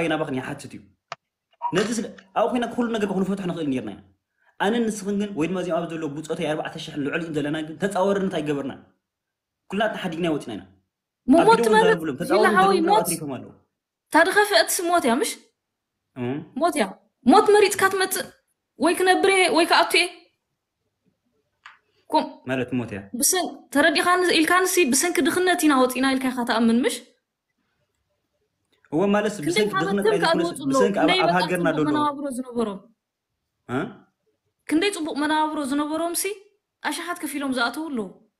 باينه باخني حاتت يو نزل او خينا كل نجر كون فتح نقل نيرنا انا نسخن وين ما زي ابد لو بوصته 4000 لعل ان زلنا كن تصاورن تاي جبرنا كلها تحدينا وتينا مو موت ما تصاورن في ات موت يا مش موت يا موت مريت كاتمت ويك نبري ويك اتي كم مالت موت يا بسن تردي خان الكانسي بسن كدخنتي ناوتينا الكا خاطا امن مش هو مالس بسنك دغنك بسنك أب هاجرنا دولو كنديت أبوك منا أبرو زنبرو مسي أشي حد كفيلهم زاتو لو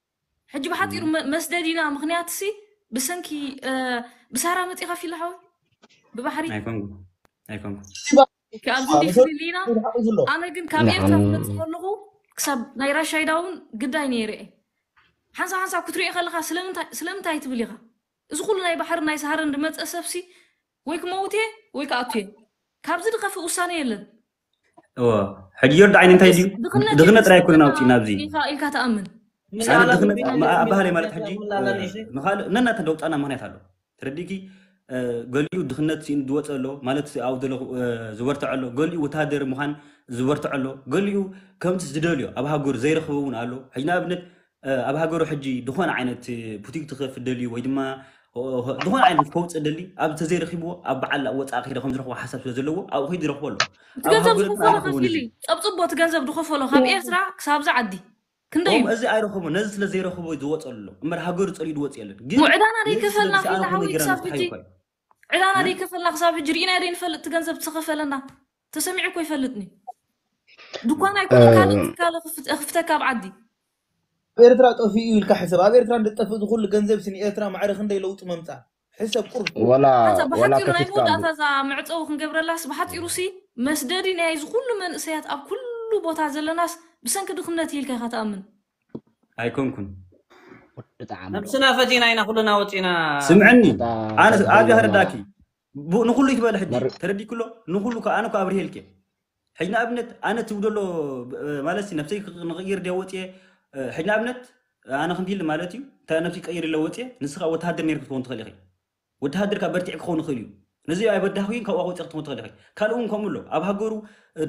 حجي بحط يرو مسدادينا مخنياتسي بسنكي آه بسارة متيخة في الحول ببحري أيكم أيكم كان كان بودي فيلينا أنا قد كان إيرتا كسب نايرا شايداون قد دايني يرئي حنسا حنسا كتري إخالي سلمتا سلمتا يتبليغا እዚ ኩሉ ናይ ባሕርን ናይ ሳሃርን ድመፀ ሰብሲ ወይ ክመውት እየ ወይ ከኣቱ እየ ካብዚ ድኸፊ ውሳነ የለን ሕጂ የርድ ዓይኒ እንታይ ድዩ ድኽነት ጥራይ ኮነ ናውፂ ናብዚ ኢልካ ተኣምን ባህለ ማለት ሕጂ ንካልእ ነናተ ደውጣና ምክንያት ኣሎ ትረዲኪ ገሊኡ ድኽነት ሲኡ ዝወፀ ኣሎ ማለት ኣብ ዘሎ ዝበርትዕ ኣሎ ገሊኡ ወታደር ምዃን ዝበርትዕ ኣሎ ገሊኡ ከምቲ ዝደልዮ ኣብ ሃገሩ ዘይረኽበ እውን ኣሎ ሕጂ ንኣብነት ኣብ ሃገሩ ሕጂ ድኾነ ዓይነት ቡቲክ ትኸፍ ደልዩ ወይ ድማ ዝኾነ ዓይነት ከውፅእ ደሊ ኣብ ተዘይረኪብዎ ኣብ በዓል ወፃእ ከይደ ከም ዝረክቦ ሓሳብ ስለ ዘለዎ ኣብኡ ከይዱ ይረክበሉ ገንዘብ ዝክፈሎ ከፊሉ ፀብፅቦ እቲ ገንዘብ ዝኸፈሎ ካብ ኤርትራ ክሳብዛ ዓዲ ክንደይ እዩ እዚ ኣይረክቦ ነዚ ስለ ዘይረክቦ ዝወፀሉ ኣሎ እምበር ሃገሩ ፀሊዩ ዝወፅ የለን ግንዕዳና ደይከፈልና ፊልዓዊ ክሳብ ሕጂ ዕዳና ደይከፈልና ክሳብ ሕጂ ርኢና ደ ንፈልጥ እቲ ገንዘብ ዝተኸፈለና ተሰሚዑ ኮ ይፈልጥኒ ድኳና ይኮ ካልእ ክፍተካ ኣብ ዓዲ ايرترا طفي يقول كحسب ايرترا نتفق دخول الجنزب سن ايرترا معرف عنده يلو تمام حسب قرب ولا ولا كفتا هذا معتو خن قبر الله سبحات يروسي مسدرين عايز كل من سيات اب كل بوتا زل الناس بس انك دخل نتي لك خطا امن ايكون كن نفسنا فتينا هنا كلنا وتينا سمعني انا ابي هرداكي بو نقول لك بلا حد تردي كله نقول انا كابريل كي حينا ابنت انا تودلو مالسي نفسي نغير دوتي ሕጂ ንኣብነት ኣነ ከምቲ ኢሊ ማለት እዩ እንታ ነብሲ ቀይር ኣለዎ ወፅየ ንስኻ ወተሃደር ነር ክትኸውን ትኽእል ኢኸ ወተሃደርካ በርቲዕ ክኸውን ይኽእል እዩ ነዚ ኣብ ኣበዳህኩን ካብኡ ወፅእ ክትኸውን ትኽእል ኢኸ ካልእ እውን ከምኡ ኣሎ ኣብ ሃገሩ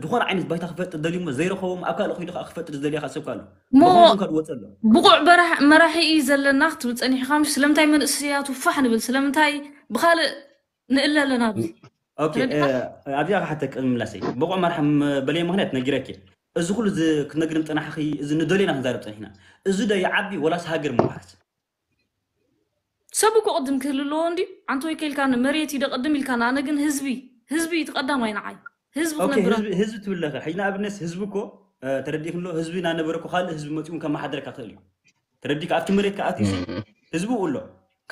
ድኾነ ዓይነት ባይታ ክፈጥር ደልዩ ሞ ዘይረኸቦም ኣብ ካልእ ኮይሉ ከዓ ክፈጥር ዝደልያ ካሰብካ ኣሎ ብካልእ ወፅእ ኣሎ ብቑዕ መራሒ እዩ ዘለና ክትብል ፀኒሕካ ምሽ ስለምንታይ መንእስያቱ ፋሕ ንብል ስለምንታይ ብካልእ ንእለ ኣለና ኣብዚ ኣብዚኣ ሓተ ቅምምላሰይ ብቑዕ መራሒ በለየ ምክንያት ነጊረክ እዚ ኩሉ ክነግርም ጥናሕኺ እዚ ንደልዩና ክንዛረብ ፀኒሕና እዚ ዶ ይዓቢ ወላስ ሃገር ምባሃት ሰብ እኮ ቅድም ክህልልዎ እንዲ ዓንተ ወይ ከልካ መሬት እዩ ደቐድም ኢልካ ኣነ ግን ህዝቢ ህዝቢ እዩ ተቐዳማይ ንዓይ ህዝቢ ህዝቢ ትብለኸ ሕጂ ንኣብነት ህዝቢ እኮ ተረዲእ ክንሎ ህዝቢ ናነበረኮ ካልእ ህዝቢ መፂኡ ከመሓደረካ ክእል እዩ ተረዲእካ ኣብቲ መሬት ከኣትዩ ህዝቢ ኣሎ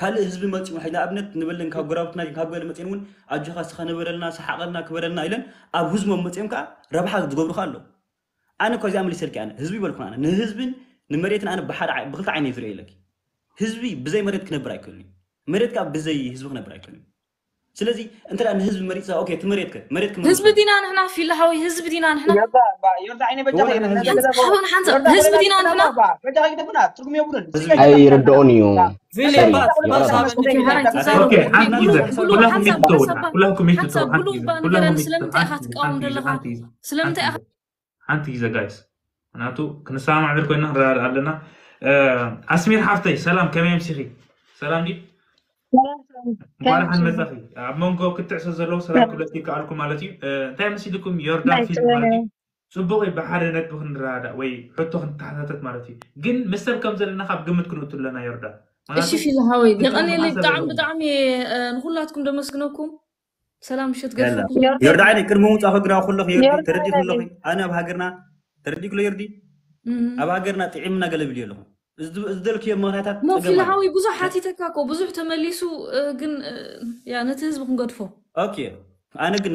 ካልእ ህዝቢ መፂኡ ሕጂ ንኣብነት ንበለን ካብ ጎራብትና ካብ ገለ መፅን እውን ኣጆኻ ስኻ ነበረልና ሰሓቐልና ክበረልና ኢለን ኣብ ህዝሞም መፅኦም ከዓ ረብሓ ዝገብሩካ ኣለዉ أنا كوزي أملي سلك أنا هزبي بالكون أنا نهزبن نمريت أنا بحر بخلت عيني زري لك هزبي بزي مريت كنبر أكلني مريت كاب بزي هزب كنبر أكلني ስለዚ እንተ ንህዝቢ መሪፅካ ኦኬ እቲ መሬትከ መሬትክ ህዝቢ ዲና ንሕና ፊላ ሃወይ ህዝቢ ዲና ንሕና ህዝቢ ዲና ንሕና ኣይርድኦን እዩ ስለምንታይ ኢኻ ትቃወም ዘለኻ ስለምንታይ ሓንቲ ግዜ ጋይስ ምክንያቱ ክንሰማማዕ ድር ኮይና ክንረዳድእ ኣለና ኣስሚር ሓፍተይ ሰላም ከመይ ምሲኺ ሰላም ዲ እንኳን ሓንመፃኺ ኣብ መንጎ ክትዕሶ ዘለዎ ሰላም ክብለት ከኣልኩ ማለት እዩ እንታይ መሲልኩም ዮርዳን ፊል ማለት እዩ ፅቡቅ እዩ ብሓደ ነጥቢ ክንረዳዳእ ወይ ሕቶ ክንተሓታተት ማለት እዩ ግን ምስ ሰብ ከም ዘለና ካብ ግምት ክንእቱ ኣለና ዮርዳን እሺ ፊልሃወይ የቀኒለይ ብጣዕሚ ብጣዕሚ ንኩላትኩም ደመስግነኩም ሰላም ምሽት ገ ይርዳዓኒ ቅድሚ ምውፃእ ሃገርና ከለኹ የርዲ ተረዲእ ከለኹ ኣነ ኣብ ሃገርና ተረዲ ክሎ የርዲ ኣብ ሃገርና ጥዒምና ገለ ብል ኣለኹ ዝደልክዮ ምክንያታት ሞፊልሃዊ ብዙሕ ሓቲተካ ኮ ብዙሕ ተመሊሱ ግን ነቲ ህዝቢ ክንገድፎ ኦኬ ኣነ ግን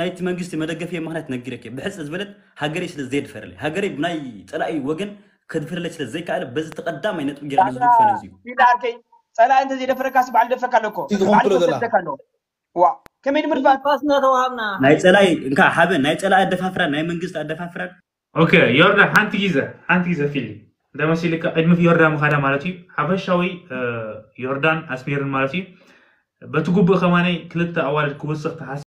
ናይቲ መንግስቲ መደገፊ ምክንያት ነጊረክ እየ ብሕፅ ዝበለት ሃገረይ ስለ ዘየድፈረለ ሃገረይ ብናይ ፀላኢ ወገን ከድፈረለ ስለ ዘይከኣለ በዚ ተቀዳማይ ነጥብ ጌርና ዝድፈነ እዩ ፀላኢ እንተዘይደፈረካስ በዓል ደፈካ ኣለኮ በዓል ዋ ከመይ ንምርባእ ፓስና ተዋሃብና ናይ ፀላይ እንካ ሓበን ናይ ፀላይ ኣደፋፍረን ናይ መንግስቲ ኣደፋፍረን ኦኬ ዮርዳ ሓንቲ ግዜ ሓንቲ ግዜ ፊል እንተመሲልካ ቅድሚ ዮርዳ ምካዳ ማለት እዩ ሓፈሻዊ ዮርዳን ኣስሜርን ማለት እዩ በቲ ጉቡእ ከማነይ ክልተ ኣዋልድ ክውስኽ ተሓስ